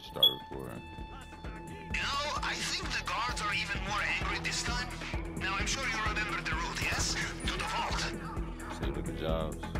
to start recording. You know, I think the guards are even more angry this time. Now, I'm sure you remember the route, yes? To the vault. See, look at jobs.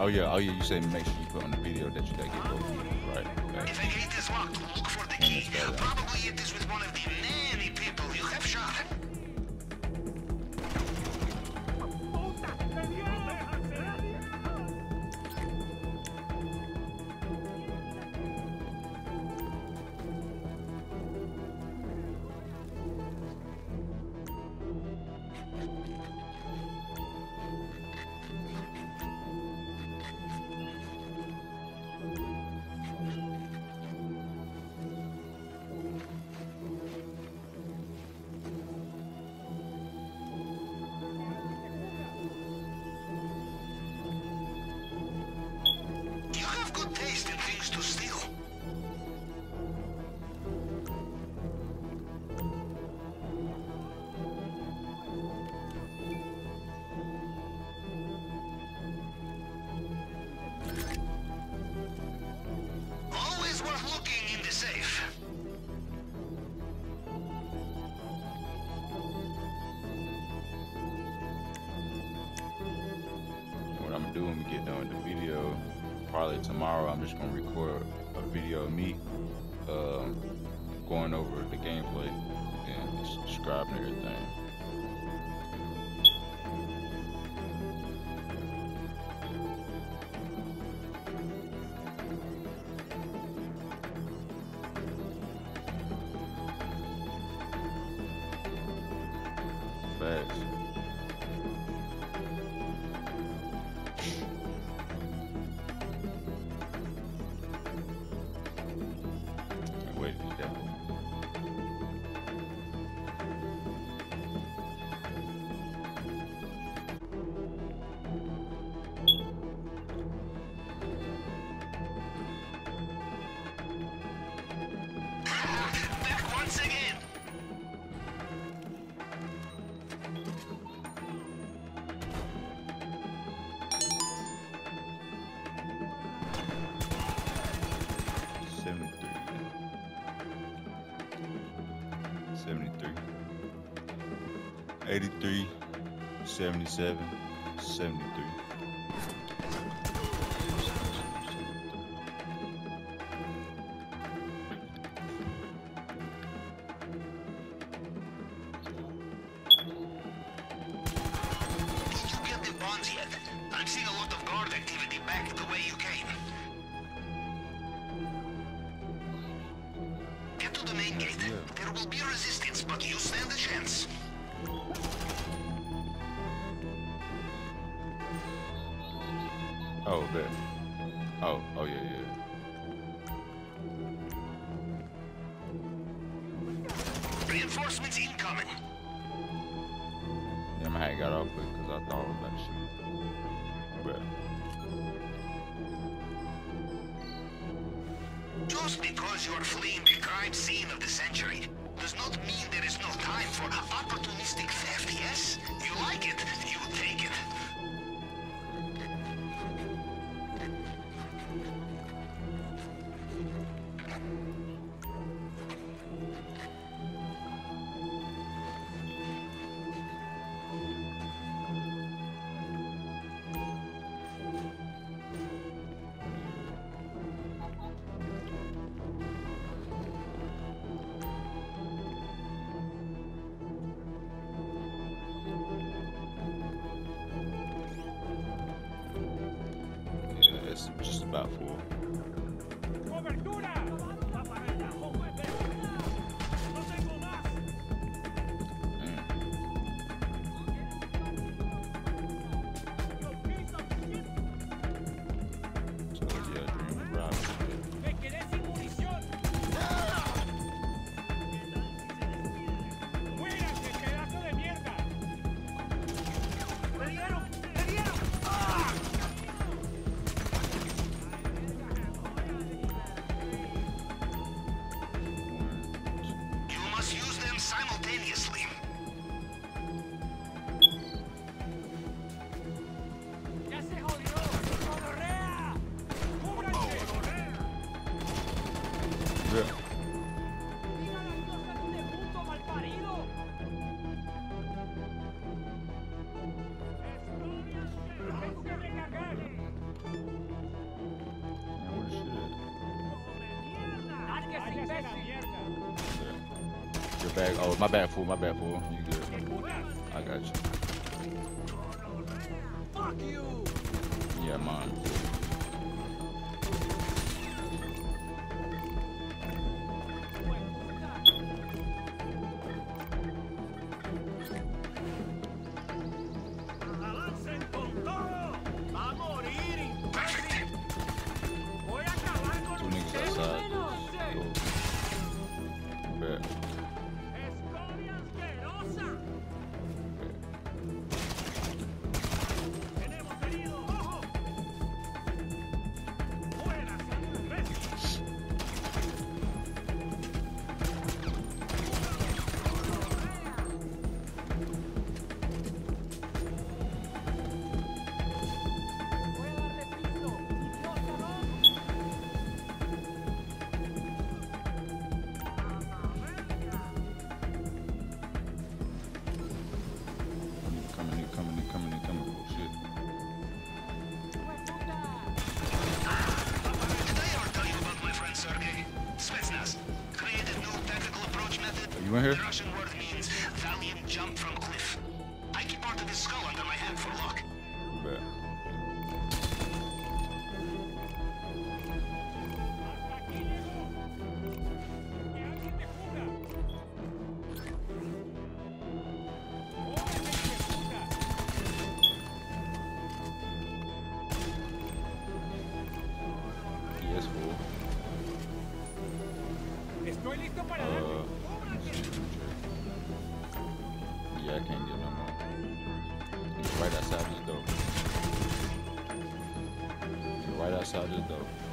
Oh yeah, oh yeah. You say make sure you put on the video that you get both right? If a gate is locked, look for the key. Uh, Probably it is with one of the many taste in things to steal. Always worth looking in the safe. What I'm gonna do when we get done with the video, probably tomorrow, I'm just gonna record a video of me um, going over the gameplay and describing everything. Facts. 83, 77, 73. Oh, bet. Oh, oh yeah, yeah. Reinforcements incoming. Yeah, my hat got off quick because I thought it was that shit. But. Just because you're fleeing the crime scene of the century does not mean there is no time for opportunistic theft, yes? You like it, Yeah. Your bag. Oh, my bad, fool. My bad, fool. You good. here? right outside the door.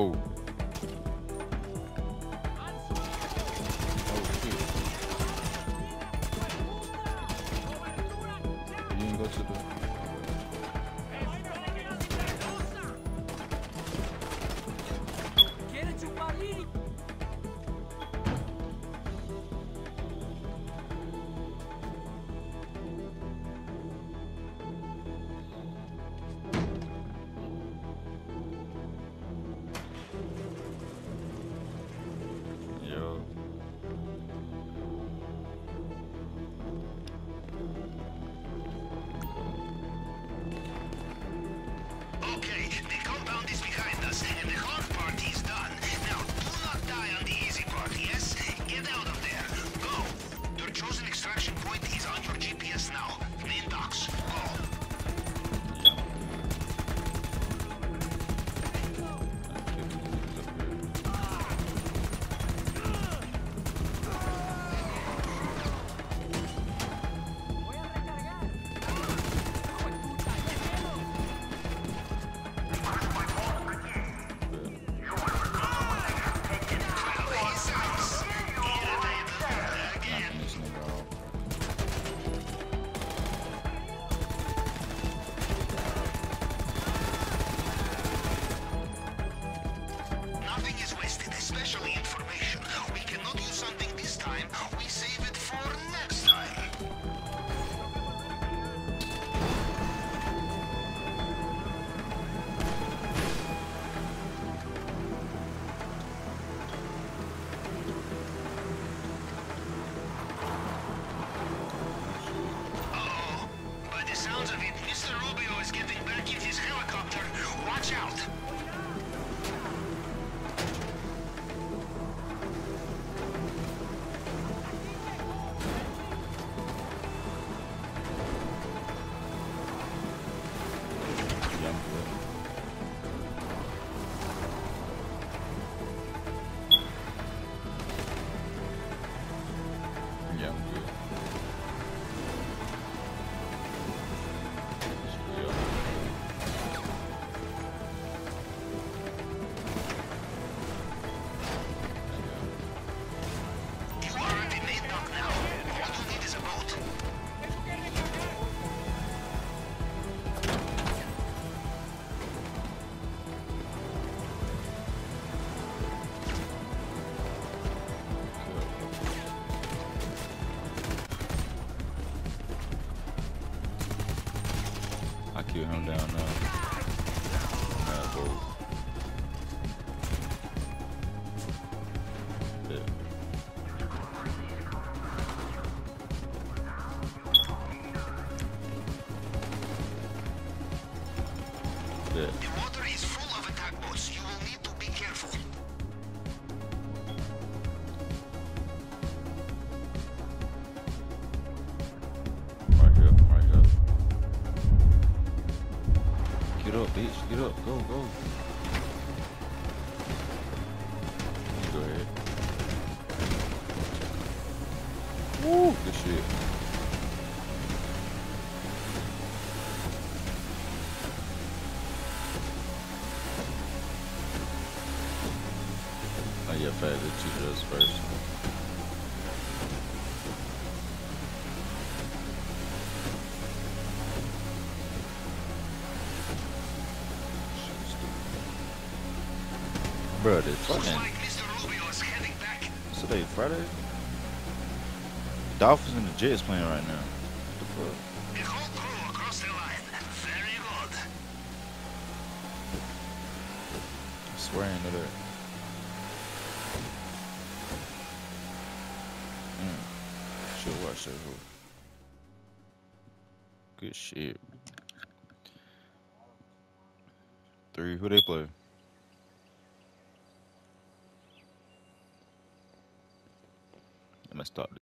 Oh. Oh shit. You ain't go to the 200 down now. Bitch. Get up. Go, go. Go ahead. Woo! Good shit. Oh yeah, fat. Let's choose us first. Bro, Looks fucking like Mr. Rubio is heading back. what's today, Friday? Dolphins and the Jets playing right now. What the fuck? The whole crew across the line. Very good. I swear I ain't know that. Mm. Should watch that. Whole. Good shit. Three. Who they play? Gonna stop.